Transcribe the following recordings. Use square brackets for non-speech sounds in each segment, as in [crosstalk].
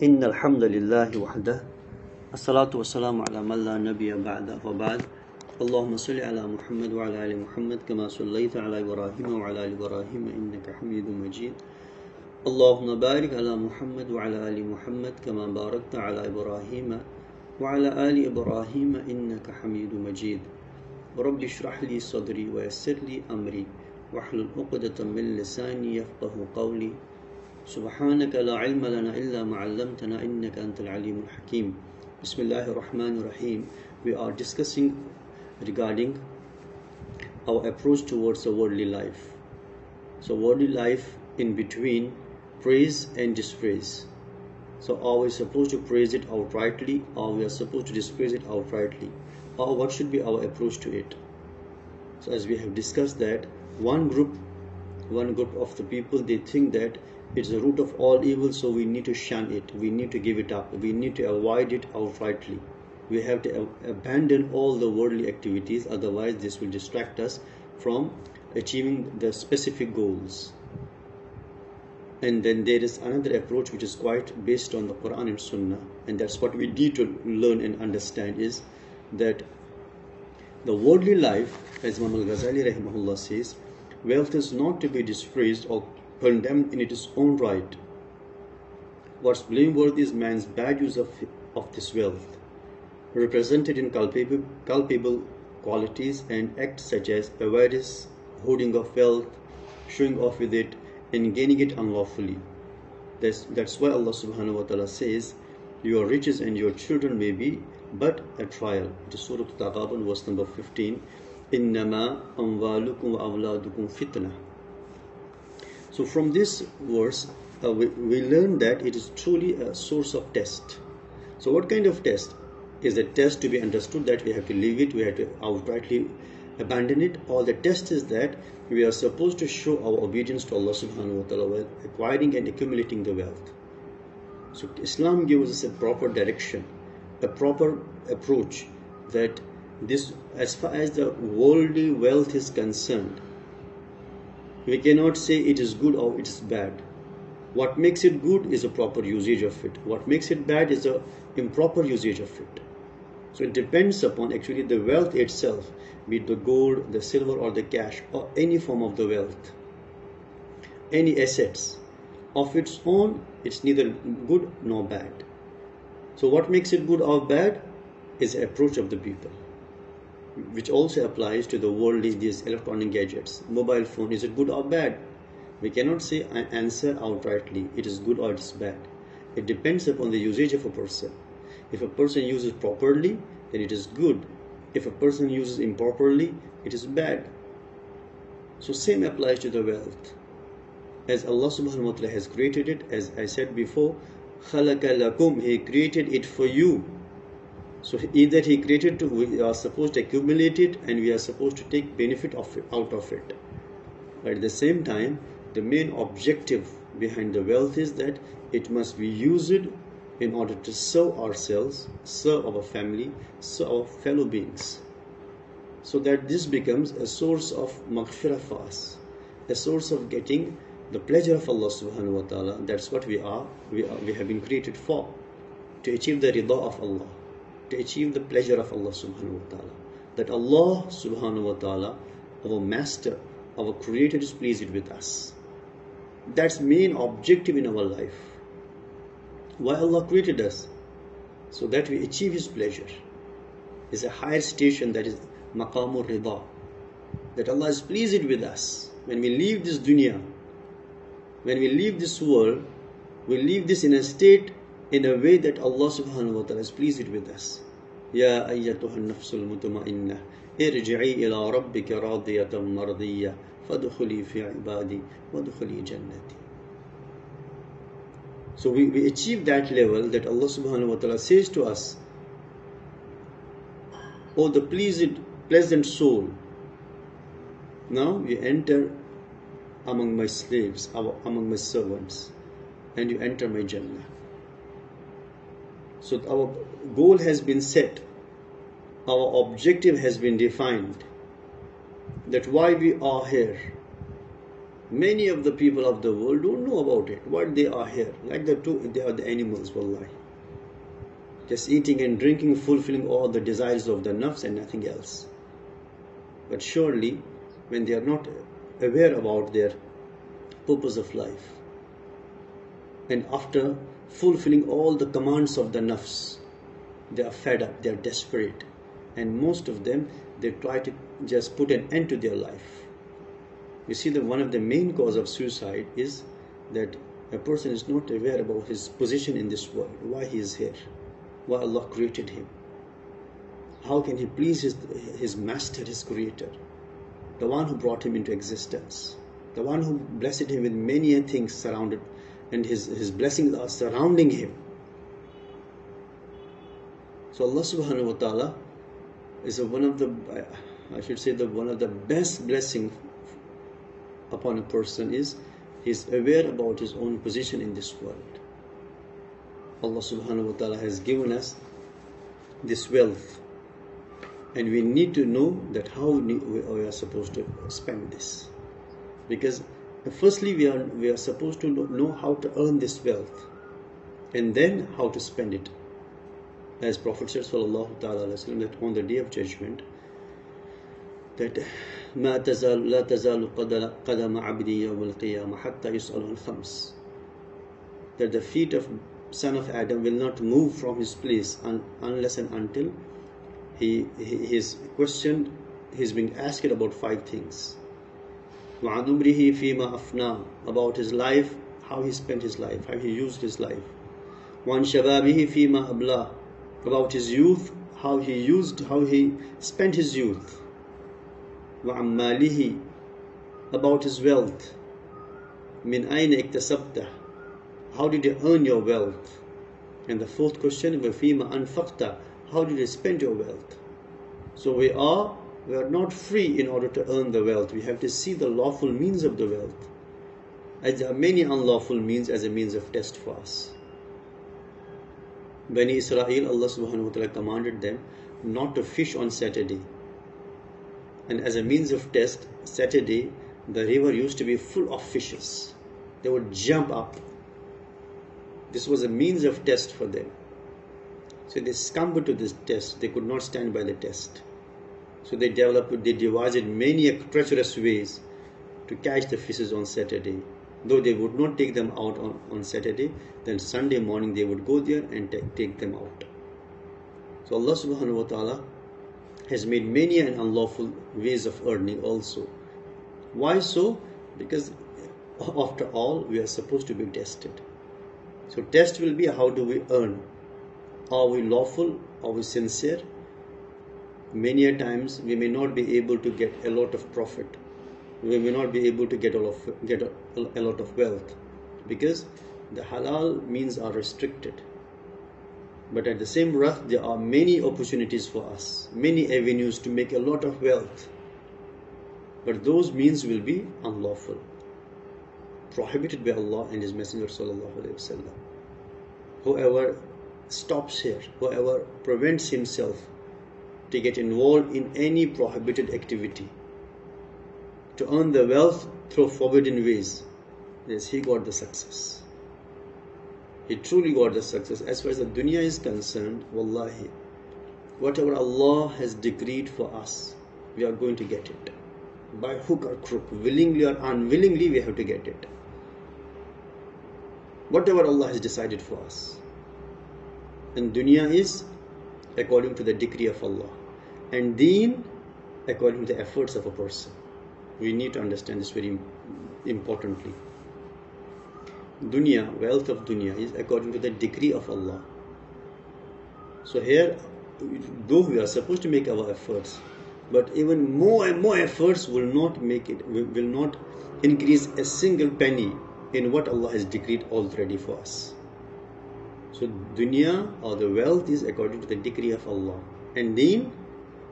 إن الحمد لله وحده الصلاة والسلام على من لا نبي بعد وبعد. اللهم صل على محمد وعلى آل محمد كما صليت على إبراهيم وعلى آل إبراهيم إنك حميد مجيد. اللهم بارك على محمد وعلى آل محمد كما باركت على إبراهيم وعلى آل إبراهيم إنك حميد مجيد. رب اشرح لي صدري ويسر لي أمري واحلل عقدة من لساني يفقه قولي. سبحانك لا علم لنا إلا ما علمتنا إنك أنت العليم الحكيم بسم الله الرحمن الرحيم We are discussing regarding our approach towards the worldly life. So worldly life in between praise and dispraise. So are we supposed to praise it outrightly or we are supposed to dispraise it outrightly? Or what should be our approach to it? So as we have discussed that one group one group of the people they think that it's the root of all evil so we need to shun it. We need to give it up. We need to avoid it outrightly. We have to abandon all the worldly activities otherwise this will distract us from achieving the specific goals. And then there is another approach which is quite based on the quran and sunnah and that's what we need to learn and understand is that the worldly life as imam al-ghazali rahimahullah says wealth is not to be dispraised or condemned in its own right what's blameworthy is man's bad use of, of this wealth represented in culpable, culpable qualities and acts such as avarice, hoarding of wealth, showing off with it, and gaining it unlawfully. That's, that's why Allah subhanahu wa ta'ala says, Your riches and your children may be but a trial. It is Surah Taghabun, verse number 15. Innama amwalukum wa awladukum fitna. So from this verse, uh, we, we learn that it is truly a source of test. So what kind of test? is a test to be understood that we have to leave it, we have to outrightly abandon it, or the test is that we are supposed to show our obedience to Allah subhanahu wa ta'ala while acquiring and accumulating the wealth. So Islam gives us a proper direction, a proper approach that this as far as the worldly wealth is concerned, we cannot say it is good or it is bad. What makes it good is a proper usage of it. What makes it bad is a improper usage of it. So it depends upon actually the wealth itself, be it the gold, the silver, or the cash, or any form of the wealth, any assets. Of its own, it's neither good nor bad. So what makes it good or bad is approach of the people, which also applies to the worldly these electronic gadgets. Mobile phone, is it good or bad? We cannot say an answer outrightly, it is good or it is bad. It depends upon the usage of a person. If a person uses properly, then it is good. If a person uses improperly, it is bad. So same applies to the wealth. As Allah subhanahu wa ta'ala has created it, as I said before, خَلَقَ لَكُمْ He created it for you. So either He created to, we are supposed to accumulate it and we are supposed to take benefit of it, out of it. But at the same time, the main objective behind the wealth is that it must be used in order to serve ourselves, serve our family, serve our fellow beings. So that this becomes a source of maghfirah for us, a source of getting the pleasure of Allah subhanahu wa ta'ala. That's what we are, we are, we have been created for. To achieve the rida of Allah, to achieve the pleasure of Allah subhanahu wa ta'ala. That Allah subhanahu wa ta'ala, our master, our creator is pleased with us. That's main objective in our life. Why Allah created us? So that we achieve His pleasure. Is a higher station that is maqamur rida. That Allah is pleased with us. When we leave this dunya when we leave this world we leave this in a state in a way that Allah subhanahu wa ta'ala is pleased with us يا أيتها النفس المطمئنة ارجعي إلى ربك راضية مرضية فادخلي في عبادي وادخلي جنتي so we, we achieve that level that Allah subhanahu wa ta'ala says to us, Oh the pleased, pleasant soul, now you enter among my slaves, among my servants, and you enter my Jannah. So our goal has been set, our objective has been defined, that why we are here. Many of the people of the world don't know about it, what they are here. Like the two, they are the animals, wallahi. Just eating and drinking, fulfilling all the desires of the nafs and nothing else. But surely, when they are not aware about their purpose of life, and after fulfilling all the commands of the nafs, they are fed up, they are desperate, and most of them they try to just put an end to their life. You see that one of the main cause of suicide is that a person is not aware about his position in this world, why he is here, why Allah created him. How can he please his, his master, his creator, the one who brought him into existence, the one who blessed him with many things surrounded, and his, his blessings are surrounding him. So Allah subhanahu wa ta'ala is one of the, I should say, the one of the best blessings upon a person is he is aware about his own position in this world. Allah subhanahu wa ta'ala has given us this wealth and we need to know that how we are supposed to spend this because firstly we are we are supposed to know how to earn this wealth and then how to spend it as prophet said sallallahu ta'ala that on the day of judgment that ما تزال لا تزال قدم عبدي يوم القيامة حتى يسأل عن خمس that the feet of son of Adam will not move from his place un, unless and until he, he is questioned he's being asked about five things وعن عمره فيما أفنى about his life how he spent his life how he used his life وعن شبابه فيما أبلاه about his youth how he used how he spent his youth وعماله about his wealth من أين اكتسبته how did you earn your wealth and the fourth question وفيما أنفقته how did you spend your wealth so we are we are not free in order to earn the wealth we have to see the lawful means of the wealth as there are many unlawful means as a means of test for us Bani Israel Allah subhanahu wa ta'ala commanded them not to fish on Saturday and as a means of test, Saturday the river used to be full of fishes. They would jump up. This was a means of test for them. So they succumbed to this test. They could not stand by the test. So they developed, they devised many treacherous ways to catch the fishes on Saturday. Though they would not take them out on, on Saturday, then Sunday morning they would go there and take them out. So Allah subhanahu wa ta'ala has made many and unlawful ways of earning also. Why so? Because after all, we are supposed to be tested. So, test will be how do we earn? Are we lawful? Are we sincere? Many a times we may not be able to get a lot of profit. We may not be able to get a lot of, get a, a lot of wealth because the halal means are restricted but at the same breath, there are many opportunities for us, many avenues to make a lot of wealth. But those means will be unlawful, prohibited by Allah and His Messenger. Whoever stops here, whoever prevents himself to get involved in any prohibited activity, to earn the wealth through forbidden ways, yes, he got the success he truly got the success. As far as the dunya is concerned, wallahi, whatever Allah has decreed for us, we are going to get it. By hook or crook, willingly or unwillingly, we have to get it. Whatever Allah has decided for us. And dunya is according to the decree of Allah. And deen according to the efforts of a person. We need to understand this very importantly dunya, wealth of dunya, is according to the decree of Allah. So here, though we are supposed to make our efforts, but even more and more efforts will not make it, will not increase a single penny in what Allah has decreed already for us. So dunya or the wealth is according to the decree of Allah. And deen,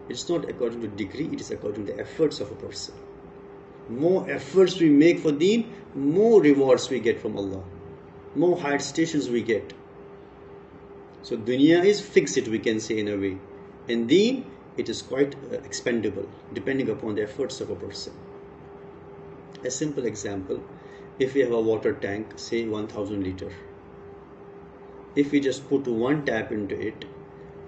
it's not according to degree it is according to the efforts of a person more efforts we make for deen, more rewards we get from Allah. More higher stations we get. So dunya is fixed, we can say in a way. And deen, it is quite uh, expendable, depending upon the efforts of a person. A simple example if we have a water tank, say 1000 liter, if we just put one tap into it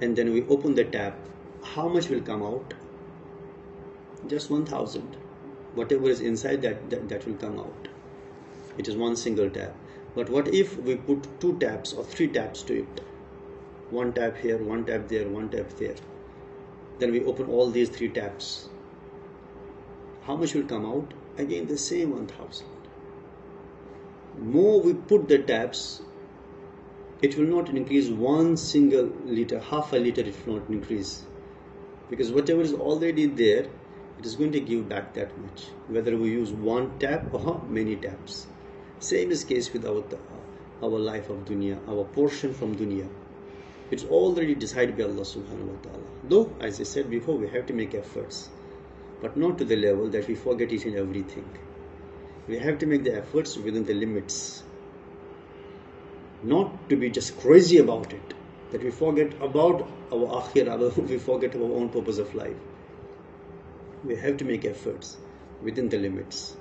and then we open the tap, how much will come out? Just 1000. Whatever is inside that, that, that will come out. It is one single tap. But what if we put two taps or three taps to it? One tap here, one tap there, one tap there. Then we open all these three taps. How much will come out? Again, the same 1000. More we put the taps, it will not increase one single liter, half a liter, it will not increase. Because whatever is already there, it is going to give back that much. Whether we use one tap or many taps. Same is case with our, our life of dunya, our portion from dunya. It's already decided by Allah subhanahu wa ta'ala. Though, as I said before, we have to make efforts, but not to the level that we forget each and everything. We have to make the efforts within the limits. Not to be just crazy about it, that we forget about our akhirah, [laughs] we forget our own purpose of life. We have to make efforts within the limits.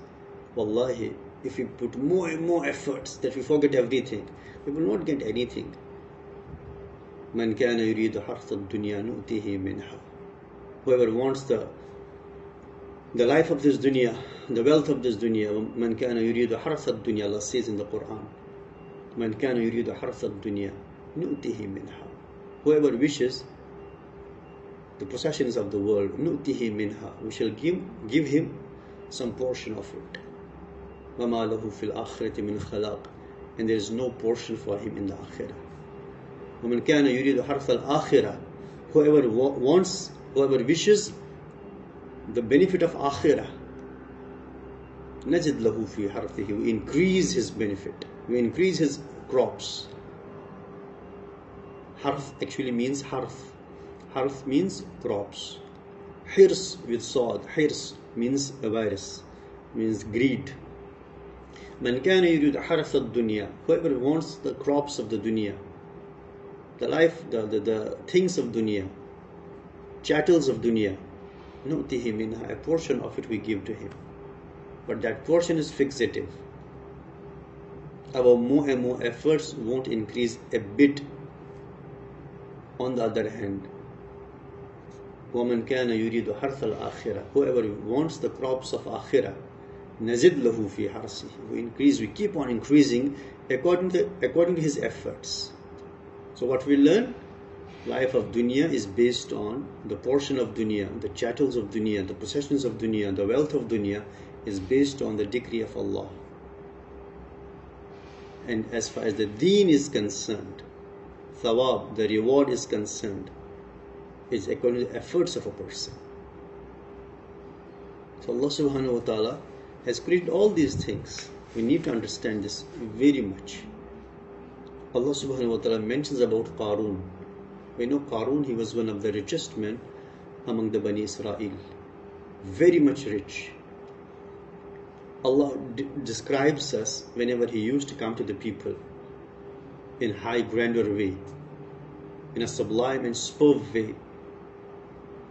Wallahi, if we put more and more efforts that we forget everything, we will not get anything. Man kana yuridu hartha dunya nu'tihi minha. Whoever wants the the life of this dunya, the wealth of this dunya, man kana yuridu hartha dunya, Allah says in the Quran. Man kana yuridu hartha dunya nu'tihi minha Whoever wishes the possessions of the world, نؤتيه منها. We shall give, give him some portion of it. وَمَا لَهُ فِي الْآخِرَةِ مِنْ خَلَاقٍ And there is no portion for him in the akhirah. وَمَنْ كَانَ يُرِيدُ حَرْثَ الْآخِرَةِ Whoever wants, whoever wishes the benefit of akhirah, نَجِدْ لَهُ فِي حَرْثِهِ We increase his benefit. We increase his crops. Harth actually means harf. Harf means crops. Hirs with sword. Hirs means avarice, means greed. Man kana yurid ad dunyā. Whoever wants the crops of the dunya, the life, the, the, the things of dunya, chattels of dunya, nu'tihi minha, a portion of it we give to him. But that portion is fixative. Our more and more efforts won't increase a bit on the other hand ومن كان يريد حرث الآخرة whoever wants the crops of akhirah nazid lahu fi harsihi. We increase, we keep on increasing according to according to his efforts. So what we learn, life of dunya is based on the portion of dunya, the chattels of dunya, the possessions of dunya, the wealth of dunya is based on the decree of Allah. And as far as the deen is concerned, thawab, the reward is concerned, is according to the efforts of a person. So Allah subhanahu wa ta'ala has created all these things. We need to understand this very much. Allah subhanahu wa ta'ala mentions about Qarun. We know Qarun, he was one of the richest men among the Bani Israel. Very much rich. Allah describes us whenever he used to come to the people in high grandeur way, in a sublime and superb way,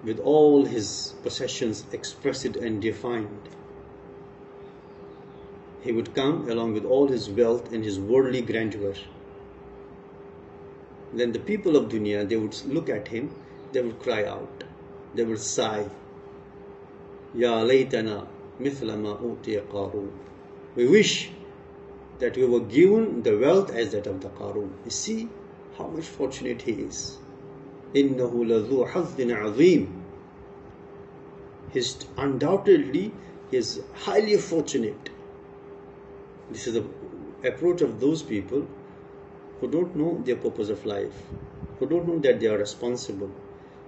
with all his possessions expressed and defined he would come along with all his wealth and his worldly grandeur. Then the people of dunya, they would look at him, they would cry out, they would sigh, Ya laytana mithla ma utiya Qarun. We wish that we were given the wealth as that of the Qarun. You see how much fortunate he is. إِنَّهُ لَذُو حَظٍ عَظِيمٍ He's undoubtedly he is highly fortunate this is the approach of those people who don't know their purpose of life, who don't know that they are responsible,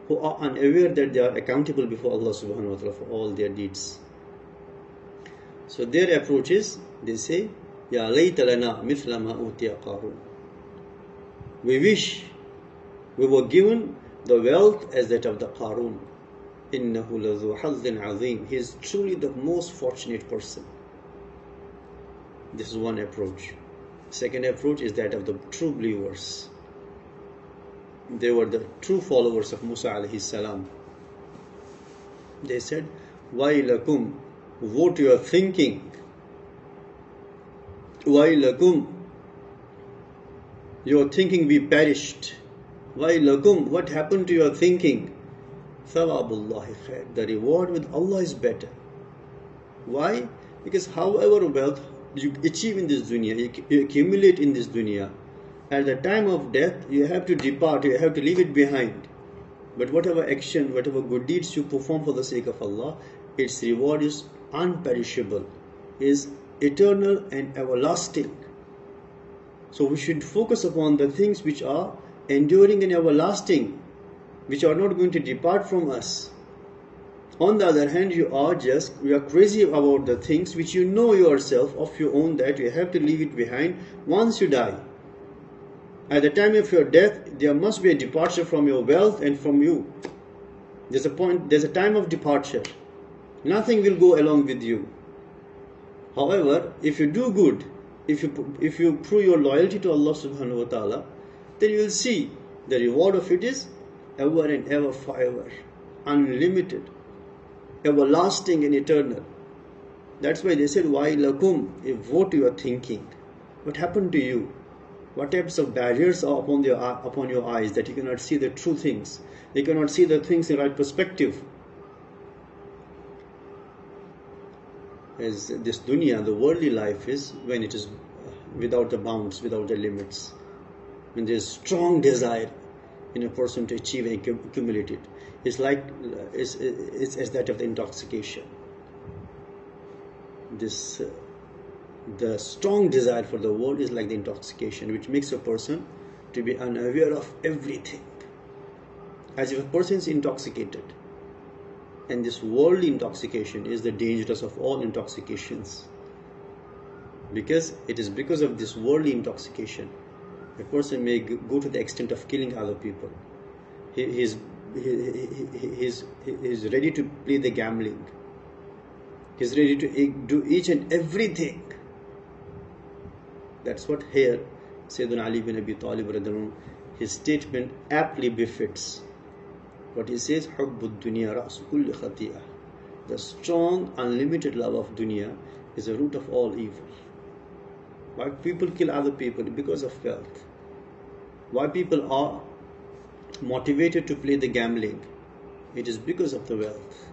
who are unaware that they are accountable before Allah subhanahu wa ta'ala for all their deeds. So their approach is they say, Ya mithla ma utiya qarun. We wish we were given the wealth as that of the Qarun. Innahu lazu hazzin azim. He is truly the most fortunate person. This is one approach. Second approach is that of the true believers. They were the true followers of Musa alayhi salam. They said, Why lakum? What you are thinking? Why, lakum? Your thinking be perished. Why, lakum? What happened to your thinking? Thawabullahi khair. The reward with Allah is better. Why? Because however wealth you achieve in this dunya, you accumulate in this dunya, at the time of death, you have to depart, you have to leave it behind. But whatever action, whatever good deeds you perform for the sake of Allah, its reward is unperishable, is eternal and everlasting. So we should focus upon the things which are enduring and everlasting, which are not going to depart from us. On the other hand, you are just, you are crazy about the things which you know yourself of your own that you have to leave it behind once you die. At the time of your death, there must be a departure from your wealth and from you. There's a point, there's a time of departure. Nothing will go along with you. However, if you do good, if you if you prove your loyalty to Allah subhanahu wa ta'ala, then you will see the reward of it is ever and ever forever, unlimited, everlasting and eternal. That's why they said, Why lakum? If what you are thinking, what happened to you? What types of barriers are upon your upon your eyes that you cannot see the true things? You cannot see the things in right perspective. As this dunya, the worldly life is when it is without the bounds, without the limits. When there is strong desire in a person to achieve and accumulate it, it's like it's, it's as that of the intoxication. This. Uh, the strong desire for the world is like the intoxication which makes a person to be unaware of everything as if a person is intoxicated and this worldly intoxication is the dangerous of all intoxications. Because it is because of this worldly intoxication a person may go to the extent of killing other people. He, he, he, he's, he's ready to play the gambling. He's ready to do each and everything. That's what here Sayyidina Ali bin Abi Talib his statement aptly befits. What he says, حُبُّ الدُّنْيَا رَأْسُ كُلِّ خَطِيئَةٍ The strong, unlimited love of dunya is the root of all evil. Why people kill other people? Because of wealth. Why people are motivated to play the gambling? It is because of the wealth.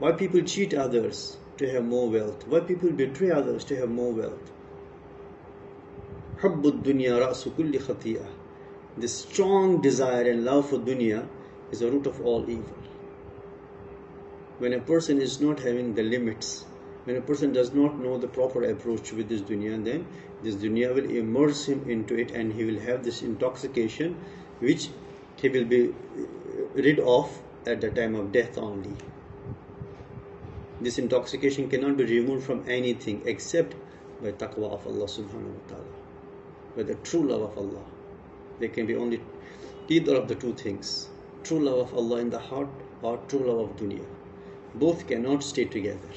Why people cheat others to have more wealth? Why people betray others to have more wealth? حب الدنيا رأس كل خطيئة the strong desire and love for dunya is the root of all evil. When a person is not having the limits when a person does not know the proper approach with this dunya then this dunya will immerse him into it and he will have this intoxication which he will be rid of at the time of death only. This intoxication cannot be removed from anything except by taqwa of Allah subhanahu wa ta'ala with the true love of Allah. There can be only either of the two things true love of Allah in the heart or true love of dunya. Both cannot stay together.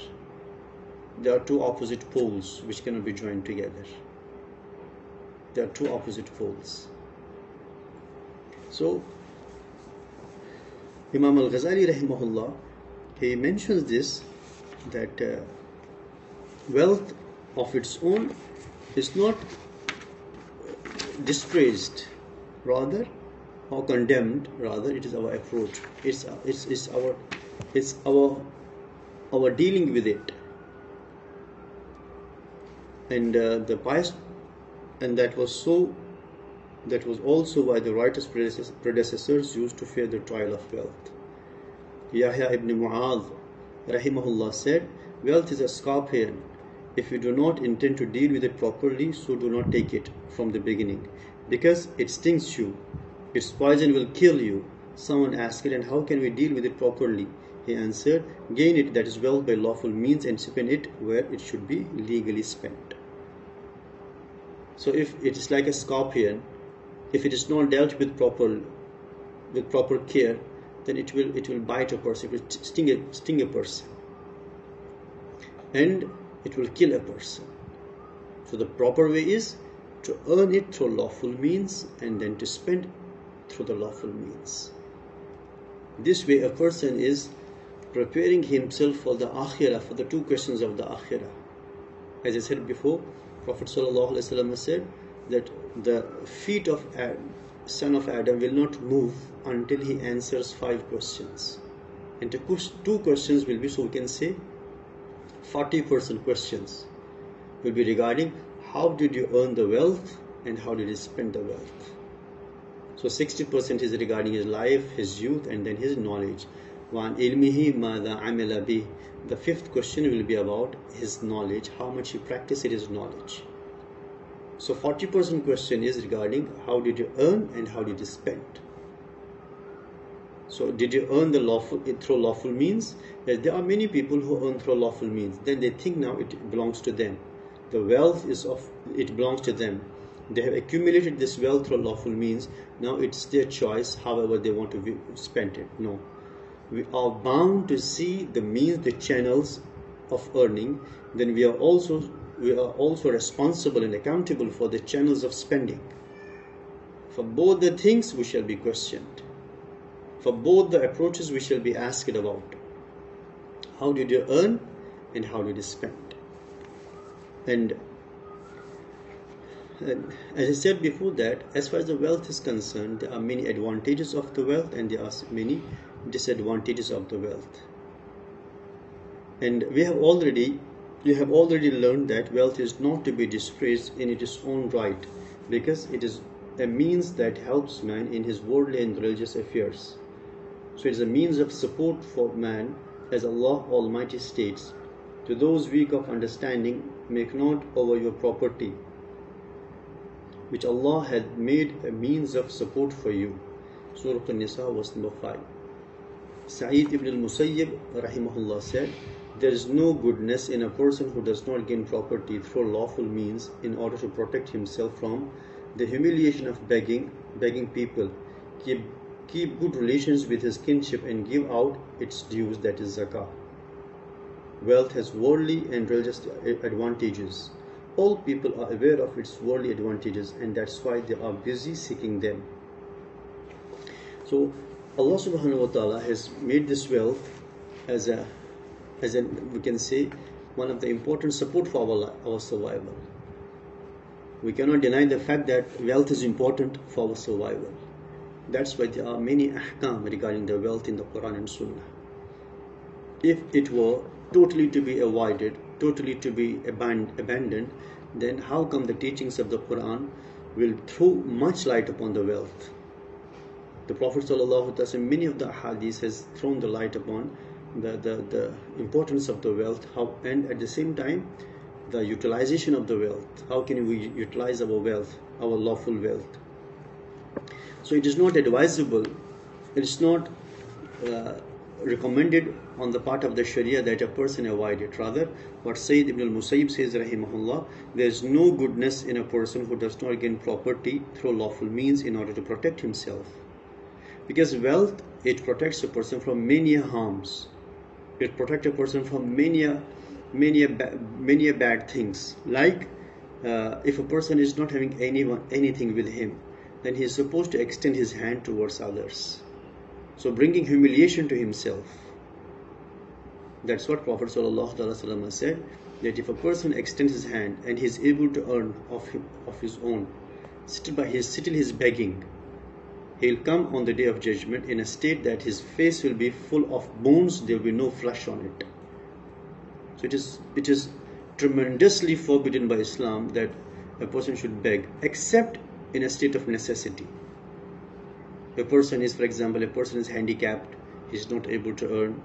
There are two opposite poles which cannot be joined together. There are two opposite poles. So, Imam Al Ghazali, rahimahullah, he mentions this that uh, wealth of its own is not dispraised rather or condemned rather it is our approach. It's it's, it's our it's our our dealing with it. And uh, the pious and that was so that was also why the righteous predecessors used to fear the trial of wealth. Yahya ibn Mu'adh rahimahullah said wealth is a scorpion. If you do not intend to deal with it properly, so do not take it from the beginning, because it stings you. Its poison will kill you. Someone asked, and how can we deal with it properly? He answered, gain it that is wealth by lawful means and spend it where it should be legally spent. So if it is like a scorpion, if it is not dealt with proper with proper care, then it will it will bite a person, it will sting a, sting a person. And it will kill a person. So the proper way is to earn it through lawful means and then to spend through the lawful means. This way a person is preparing himself for the akhirah, for the two questions of the akhirah. As I said before, Prophet ﷺ said that the feet of son of Adam will not move until he answers five questions. And two questions will be, so we can say, 40% questions will be regarding how did you earn the wealth and how did you spend the wealth. So 60% is regarding his life, his youth, and then his knowledge. The fifth question will be about his knowledge, how much he practiced his knowledge. So 40% question is regarding how did you earn and how did you spend. So did you earn the lawful through lawful means? Yes, there are many people who earn through lawful means. Then they think now it belongs to them. The wealth is of it belongs to them. They have accumulated this wealth through lawful means. Now it's their choice, however they want to spend it. No, we are bound to see the means, the channels of earning. Then we are also we are also responsible and accountable for the channels of spending. For both the things we shall be questioned. For both the approaches we shall be asked about. How did you earn and how did you spend? And, as I said before that, as far as the wealth is concerned, there are many advantages of the wealth and there are many disadvantages of the wealth. And we have already you have already learned that wealth is not to be dispraised in its own right because it is a means that helps man in his worldly and religious affairs. So it is a means of support for man, as Allah Almighty states, to those weak of understanding, make not over your property, which Allah had made a means of support for you. Surah An-Nisa verse number 5. Sa'id ibn al-Musayyib rahimahullah said, there is no goodness in a person who does not gain property through lawful means in order to protect himself from the humiliation of begging, begging people. Keep, keep good relations with his kinship and give out its dues, that is zakah. Wealth has worldly and religious advantages. All people are aware of its worldly advantages and that's why they are busy seeking them. So Allah subhanahu wa ta'ala has made this wealth as a as in, we can say, one of the important support for our, our survival. We cannot deny the fact that wealth is important for our survival. That's why there are many ahkam regarding the wealth in the Quran and Sunnah. If it were totally to be avoided, totally to be abandoned, then how come the teachings of the Quran will throw much light upon the wealth? The Prophet ﷺ, many of the hadiths has thrown the light upon the, the, the importance of the wealth how and at the same time the utilization of the wealth how can we utilize our wealth our lawful wealth so it is not advisable it is not uh, recommended on the part of the sharia that a person avoid it rather what sayyid ibn al-musayyib says rahimahullah there is no goodness in a person who does not gain property through lawful means in order to protect himself. Because wealth it protects a person from many harms. It protects a person from many many many bad things. Like uh, if a person is not having anyone anything with him then he is supposed to extend his hand towards others so bringing humiliation to himself that's what prophet ﷺ said that if a person extends his hand and he is able to earn of, him, of his own still by his still he is begging He'll come on the day of judgment in a state that his face will be full of bones, there will be no flesh on it. So it is it is tremendously forbidden by Islam that a person should beg, except in a state of necessity. A person is, for example, a person is handicapped, he's not able to earn.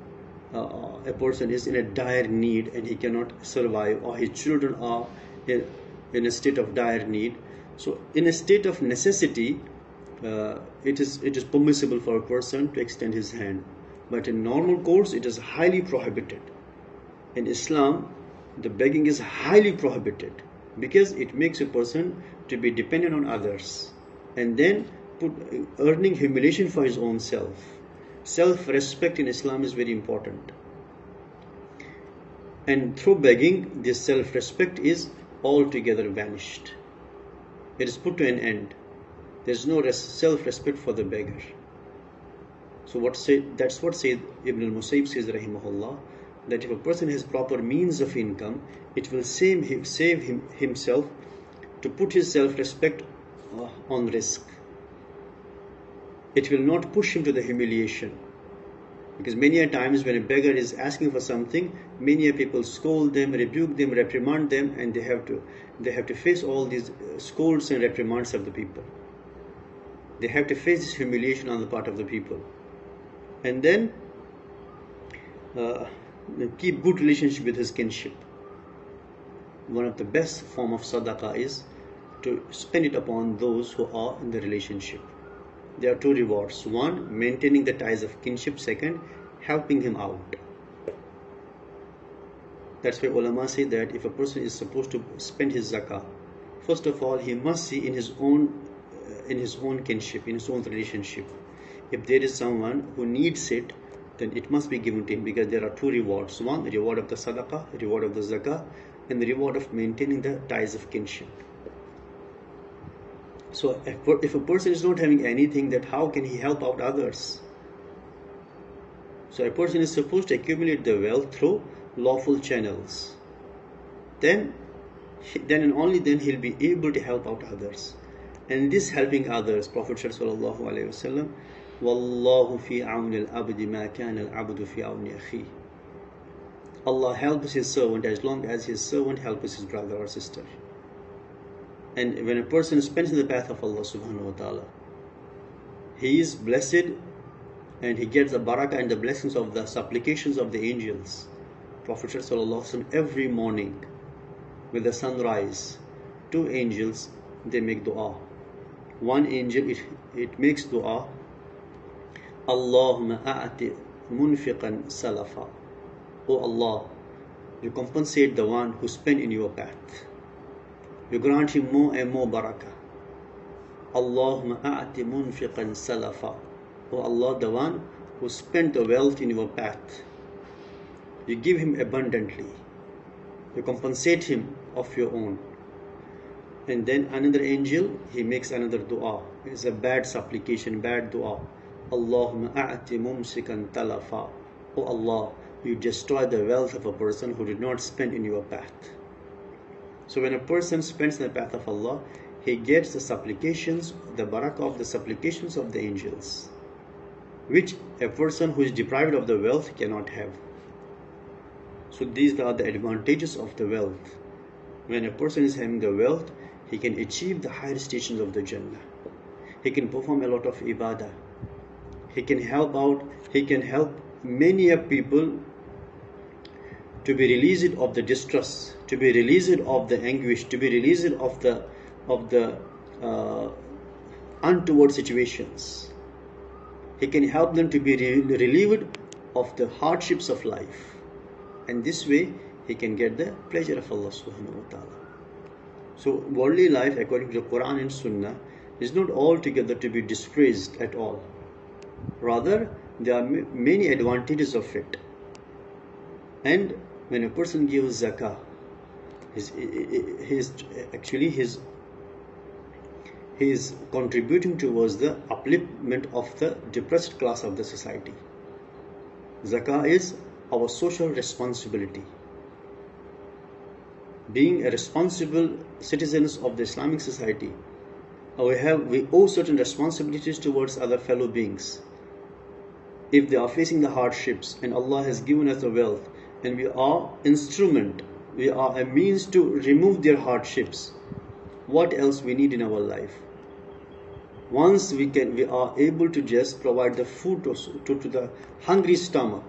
Uh, a person is in a dire need and he cannot survive, or his children are in, in a state of dire need. So, in a state of necessity, uh, it is it is permissible for a person to extend his hand but in normal course it is highly prohibited in islam the begging is highly prohibited because it makes a person to be dependent on others and then put earning humiliation for his own self self respect in islam is very important and through begging this self respect is altogether vanished it is put to an end there's no self-respect for the beggar. So what say that's what Sa'id Ibn al-Musayyib says rahimahullah that if a person has proper means of income, it will save him, save him himself to put his self-respect uh, on risk. It will not push him to the humiliation. Because many a times when a beggar is asking for something, many a people scold them, rebuke them, reprimand them, and they have to they have to face all these uh, scolds and reprimands of the people. They have to face this humiliation on the part of the people, and then uh, keep good relationship with his kinship. One of the best form of sadaqah is to spend it upon those who are in the relationship. There are two rewards. One, maintaining the ties of kinship. Second, helping him out. That's why ulama say that if a person is supposed to spend his zakah, first of all, he must see in his own in his own kinship, in his own relationship. If there is someone who needs it, then it must be given to him because there are two rewards. One, the reward of the sadaqah, reward of the zakah, and the reward of maintaining the ties of kinship. So if a person is not having anything, that how can he help out others? So a person is supposed to accumulate the wealth through lawful channels. Then, then and only then he'll be able to help out others. And this helping others, Prophet sallallahu alaihi wasallam, "Wallahu fi aun al-abdi ma kana al-abdu fi aun akhi." Allah helps His servant as long as His servant helps his brother or sister. And when a person spends in the path of Allah subhanahu wa ta'ala, he is blessed and he gets the barakah and the blessings of the supplications of the angels. Prophet ﷺ, every morning with the sunrise, two angels they make dua. One angel it, it makes dua Allahumma a'ati munfiqan khalafa. O Allah, you compensate the one who spent in your path. You grant him more and more barakah. Allahumma a'ti munfiqan khalafa. O Allah, the one who spent the wealth in your path. You give him abundantly. You compensate him of your own. And then another angel, he makes another dua. It's a bad supplication, bad dua. Allahumma a'ti mumsikan talafa. O Allah, you destroy the wealth of a person who did not spend in your path. So when a person spends the path of Allah, he gets the supplications, the barakah of the supplications of the angels, which a person who is deprived of the wealth cannot have. So these are the advantages of the wealth. When a person is having the wealth, he can achieve the higher stations of the Jannah. He can perform a lot of ibadah. He can help out, he can help many people to be released of the distress, to be released of the anguish, to be released of the of the uh, untoward situations. He can help them to be relieved of the hardships of life, and this way he can get the pleasure of Allah Subhanahu wa Taala. So worldly life, according to the Quran and Sunnah, is not altogether to be dispraised at all. Rather, there are many advantages of it, and when a person gives zakah, his, his actually his he is contributing towards the upliftment of the depressed class of the society. Zakah is our social responsibility. Being a responsible citizens of the Islamic society, uh, we have we owe certain responsibilities towards other fellow beings. If they are facing the hardships and Allah has given us the wealth, and we are instrument. We are a means to remove their hardships. What else we need in our life? Once we can we are able to just provide the food to, to, to the hungry stomach.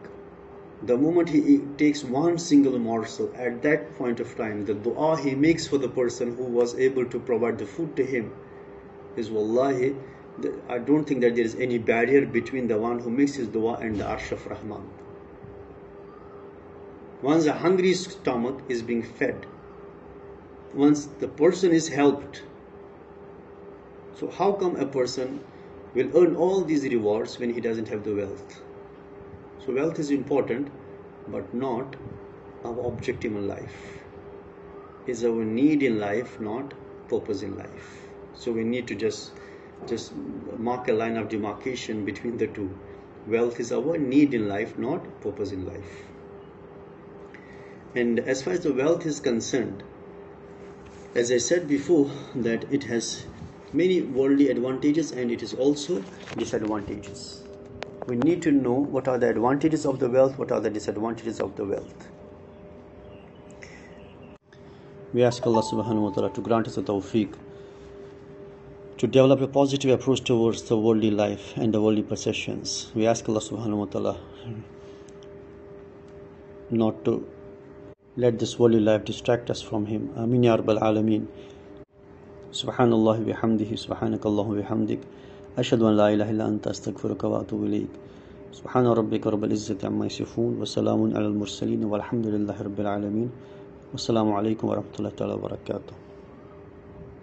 The moment he takes one single morsel at that point of time the dua he makes for the person who was able to provide the food to him is wallahi I don't think that there is any barrier between the one who makes his dua and the arsh of Rahman once a hungry stomach is being fed, once the person is helped. So, how come a person will earn all these rewards when he doesn't have the wealth? So, wealth is important, but not our objective in life. Is our need in life, not purpose in life. So, we need to just just mark a line of demarcation between the two. Wealth is our need in life, not purpose in life. And as far as the wealth is concerned, as I said before, that it has many worldly advantages and it is also disadvantages. We need to know what are the advantages of the wealth, what are the disadvantages of the wealth. We ask Allah subhanahu wa ta'ala to grant us the tawfiq to develop a positive approach towards the worldly life and the worldly possessions. We ask Allah subhanahu wa ta'ala not to لیٹ دس ولی لائف ڈسٹریکٹ فرام ہم امین یا العالمین سبحان اللہ وحمدہ سبحانک اللہ وحمدک اشہد ان لا الہ الا انت استغفرک واتوب الیک سبحان ربک رب العزت عما یصفون وسلام علی المرسلین والحمد للہ رب العالمین السلام علیکم ورحمۃ اللہ تعالی وبرکاتہ